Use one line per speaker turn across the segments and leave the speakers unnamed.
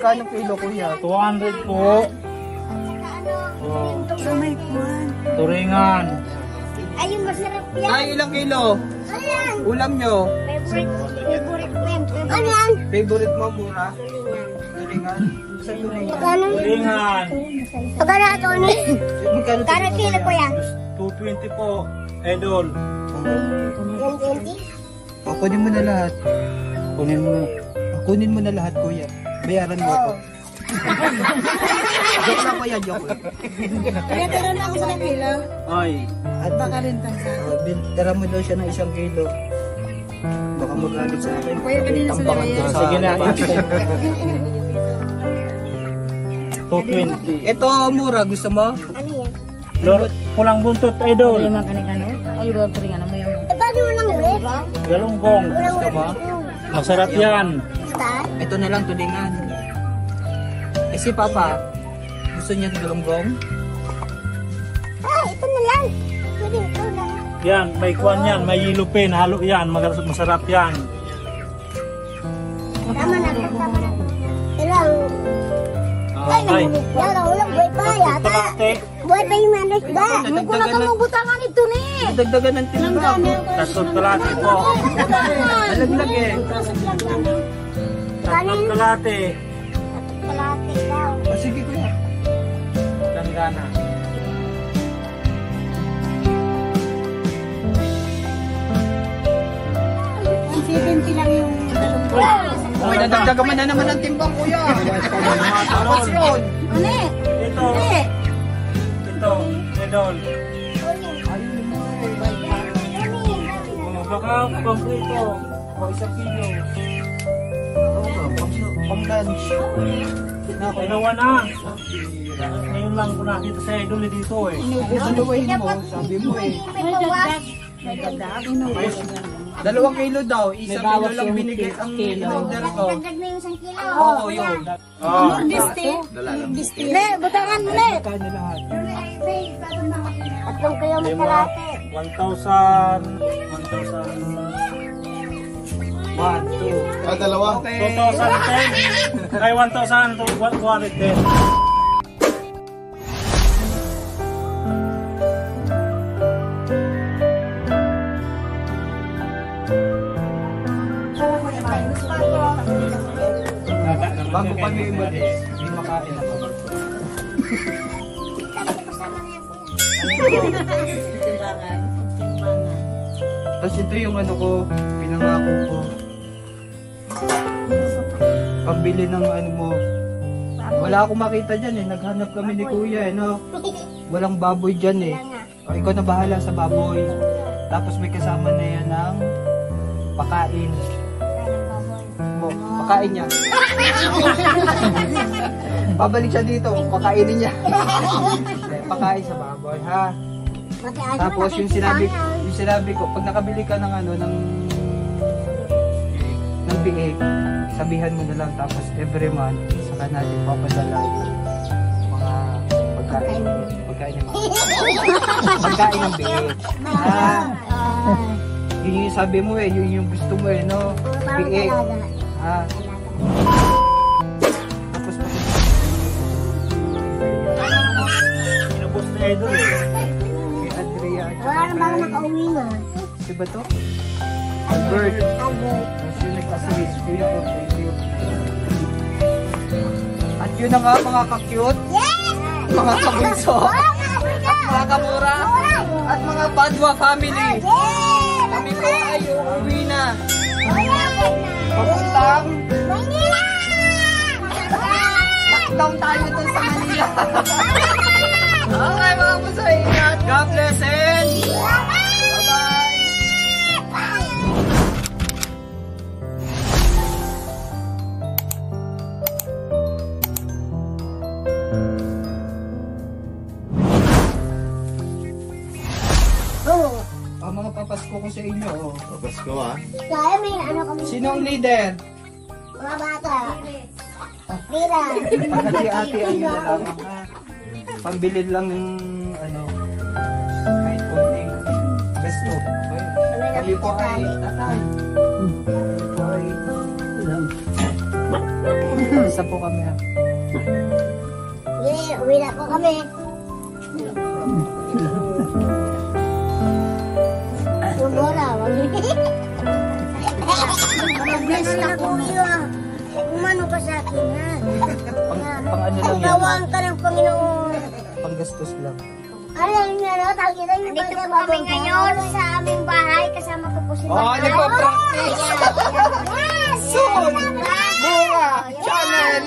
Magkano kilo kuya?
200 po. Oh,
may kwan.
turingan.
Ay, yung masarap yan.
Ay, ilang kilo?
Ayan.
Ulam nyo?
Favorite, favorite ko yan. Ano yan?
Favorite mo mura?
Magkano?
Turingan.
Magkano ito ni?
Magkano
Magkano kilo ko yan?
220 po. Idol.
Yung 20?
O, kunin mo na lahat.
Kunin mo.
Kunin mo na lahat kuya. Bayaran mo ako. joke lang kuya, joke lang.
Kaya tira na ako sa kilo.
Ay.
At
Baka rin tansa.
uh, bil- tira mo daw siya ng isang kilo. Baka magalit sa akin.
Kuya, kanina sa
ko sa
Sige na.
labas.
220.
Ito mura, gusto mo?
Ano yan?
Lord, pulang buntot, idol.
Yung mga kanikano. Ay, doon turingan mo yung.
Eh, paano mo lang red?
Galunggong.
Gusto mo?
Masarap yan.
Basta?
Ito na lang tulingan. Eh si Papa, gusto niya ng galunggong?
Ah, ito na lang. Pwede ito lang.
Yan, may kwan yan, may pen, halo yan, Mag- masarap yan.
Tama na, tama na. Ilang,
Ah,
ay,
ay,
yara, walang buhay pa yata. Buhay pa yung manos ba?
Ano ko na
butangan ito ni.
Dagdagan ng timbang.
tatlong kalate po.
Nalaglag eh.
Tatlong kalate.
Kalate daw.
O sige kuya.
Langgana.
Ang 70 lang yung
Uy, nadagdagan mo na naman ng timbang kuya. Tapos yun.
Ano eh?
Ito, ito, idol. Oh, baka kompleto. O isang kilo.
Pang lunch.
Dalawa na. Ngayon lang ko nakita sa idol eh dito eh.
Dalawahin mo, sabi mo eh. Dalawang kilo daw, isang kilo lang binigay ang order ko.
Dagdag na yung isang kilo.
Oo, yun.
Oh,
Ne, butangan mo ne.
Tatlong may
lima,
kalate.
1,000, 1,000, 1, 2,
Ah, dalawa.
Okay.
2,010. Ay, 1,210.
Bago kami umalis, may makain ako. Tapos ito yung ano ko, pinangako ko. Pambili ng ano mo. Wala akong makita dyan eh. Naghanap kami ni kuya eh, no? Walang baboy dyan eh. O, ikaw na bahala sa baboy. Tapos may kasama na yan ng pakain. O, pakain niya. Babalik siya dito, pakainin niya. Pakain sa baboy, ha? Tapos yung sinabi, yung sinabi ko, pag nakabili ka ng ano, ng biig, sabihan mo na lang tapos every month, saka natin papadala yung mga pagkain, pagkain ng mga pagkain ng biig. Ah, yun yung sabi mo eh, yun yung gusto mo eh, no? Biig. Ah. Tapos
Inubos na idol eh.
kay Andrea,
Wala na bang nakauwi na?
di ba to? Albert.
Albert.
Nag-assist ko yun. Thank. At yun na nga mga ka-cute,
Yes!
mga kabunso, mga kamura, at mga Padua family.
Yeah!
Kami po ay uuwi na. Papuntang lockdown tayo dun sa Manila. okay mga puso, ingat. God bless and sa inyo. oh.
Tapos ko ah.
Kaya may ano kami.
Sino ang leader?
Mga bata. Mira.
Pagkati-ati ang nyo na lamang ha. Pambili lang ng ano, kahit konting besto. Kami po ay tatay. Kami po ay Basta po kami ah.
Sige, uwi na po kami. Mag-bless na yun. Umano ka sa akin, ha?
Pang, pang ano lang yan.
Gawaan ka ng Panginoon.
Pang gastos lang.
Ano yun nga, no? Tagina yung Dito po kami ngayon sa aming bahay. Kasama ko po si
Oh,
Tatay.
nagpa-practice! Soon! Mura! Channel!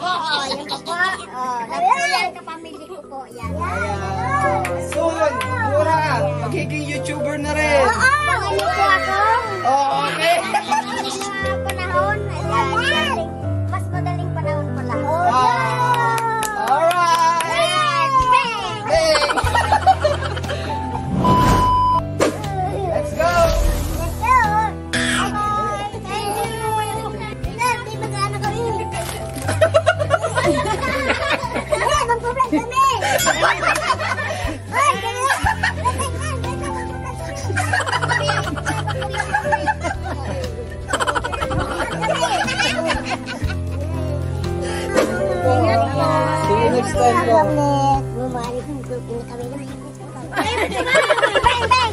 Oo, yan po po. Oh, Nagpuyan ka pamilya ko po. Yan.
Soon! Mura! Magiging YouTuber na rin!
Panginoon po ako.
Oh, okay!
Sa panahon, ayan, kami ng Bang!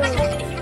Bang!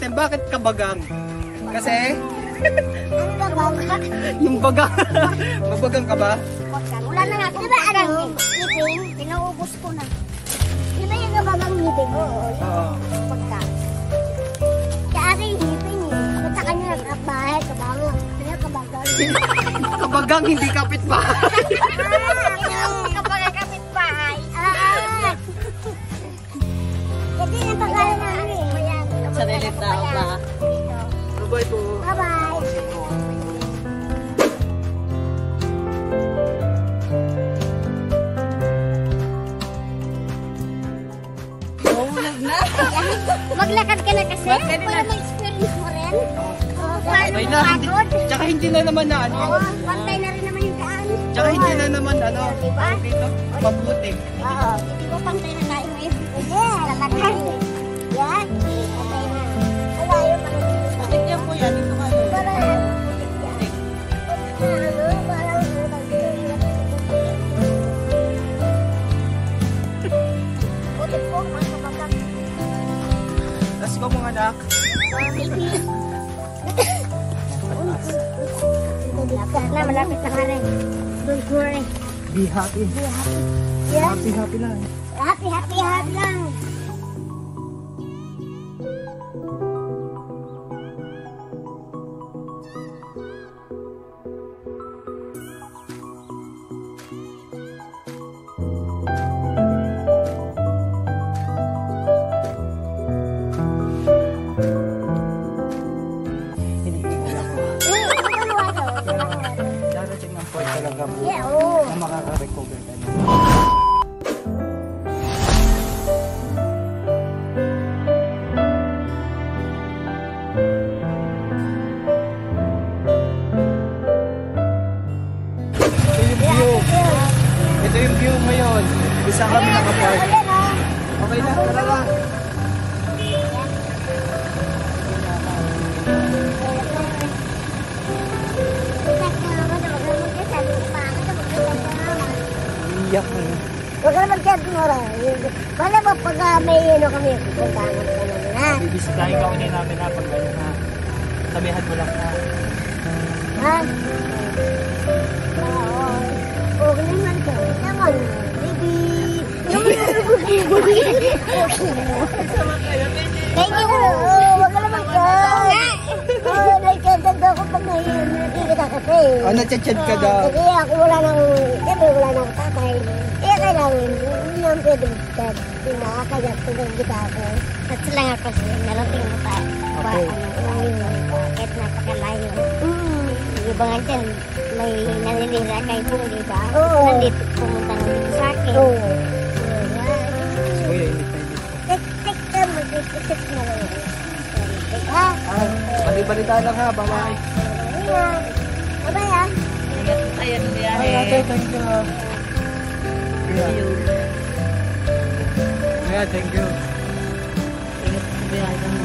natin, bakit kabagang? Kasi, yung bagang, mabagang ka ba?
Wala na nga akong diba, ano, ngipin, pinaubos ko na. Di ba yung kabagang ngipin? Oo.
Oo.
Pagka. Kaya aking ngipin eh. Punta ka niya ng bahay, kabagang. Kaya kabagang.
Kabagang, hindi kapit ba?
Sarili tao ba?
Bye po.
Bye-bye.
Na.
Maglakad ka na kasi
Bakit na?
para ma-experience mo rin. Oh,
na, hindi,
pagod?
tsaka hindi na naman na ano.
Oo, pantay na rin naman yung daan.
Tsaka hindi na naman ano.
Diba?
Dito, mabuti.
Oo, hindi ko pantay na tayo ngayon. Pwede, lakad na rin. Yan, pantay
go mga anak.
Malapit na, malapit na ka rin. Don't worry.
Be happy.
Yeah.
Happy, happy lang.
Happy, happy, happy lang.
Talaga. Iyak mo na.
Huwag ka naman mo rin. Wala ba pag ah, may ano kami, pupuntahan mo ka naman ha?
Bibisitahin ka ulit namin na pag ano na. Sabihan mo lang na.
Ha? Oo. Okay naman ka. Naman. Thank you. Huwag ka naman ka. Oh, nagkaganda ko pag nakikita kasi.
Oh, nagchat-chat ka daw.
Kasi ako wala nang, siyempre wala nang tatay. Kaya kailangan, hindi naman pwede nakakayat ko ng kita ako. At lang ako siya, narating mo. Ba,
Okay.
kahit napakalayo. Mm. Iba nga dyan, may naninira kay Pong, di ba? Oo. Nandito, pumunta na dito sa akin. Oo.
Balibalita lang ha. Bye-bye.
Ayan. Bye-bye, ha?
Ayan, biyahe.
Ay, ate, thank you. thank you.
Ingat sa biyahe mo.